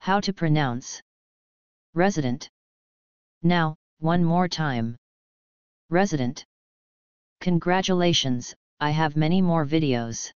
How to pronounce resident. Now, one more time. Resident. Congratulations, I have many more videos.